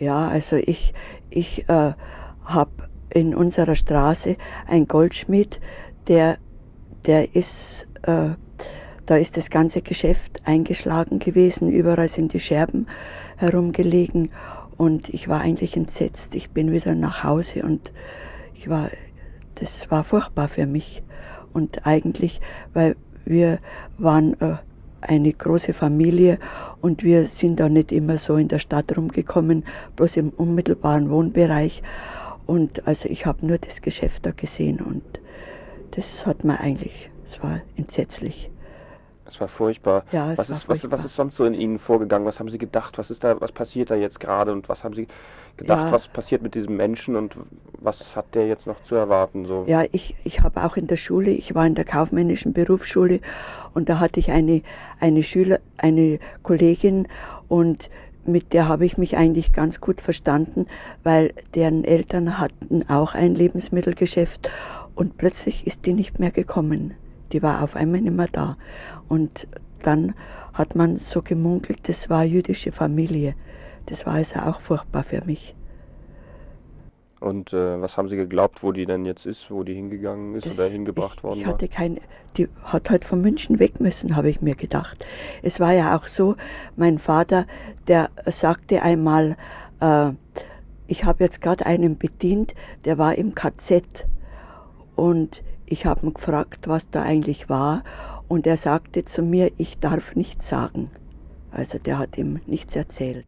Ja, also ich, ich äh, habe in unserer Straße einen Goldschmied, der, der ist, äh, da ist das ganze Geschäft eingeschlagen gewesen, überall sind die Scherben herumgelegen und ich war eigentlich entsetzt. Ich bin wieder nach Hause und ich war, das war furchtbar für mich. Und eigentlich, weil wir waren äh, eine große Familie und wir sind da nicht immer so in der Stadt rumgekommen, bloß im unmittelbaren Wohnbereich. Und also ich habe nur das Geschäft da gesehen und das hat mir eigentlich, es war entsetzlich. Es war furchtbar. Ja, es was, war ist, was, furchtbar. was ist sonst so in Ihnen vorgegangen? Was haben Sie gedacht? Was ist da, was passiert da jetzt gerade? Und was haben Sie gedacht, Ja. was passiert mit diesem Menschen und was hat der jetzt noch zu erwarten? So? Ja, ich, ich habe auch in der Schule, ich war in der kaufmännischen Berufsschule und da hatte ich eine, eine Schüler, eine Kollegin und mit der habe ich mich eigentlich ganz gut verstanden, weil deren Eltern hatten auch ein Lebensmittelgeschäft und plötzlich ist die nicht mehr gekommen. Die war auf einmal nicht mehr da. Und dann hat man so gemunkelt, das war jüdische Familie. Das war also auch furchtbar für mich. Und äh, was haben Sie geglaubt, wo die denn jetzt ist, wo die hingegangen ist Das- oder hingebracht ich, worden ich war? hatte kein, die hat halt von München weg müssen, habe ich mir gedacht. Es war ja auch so, mein Vater, der sagte einmal, äh, ich habe jetzt gerade einen bedient, der war im KZ und ich habe ihn gefragt, was da eigentlich war und er sagte zu mir, ich darf nichts sagen. Also der hat ihm nichts erzählt.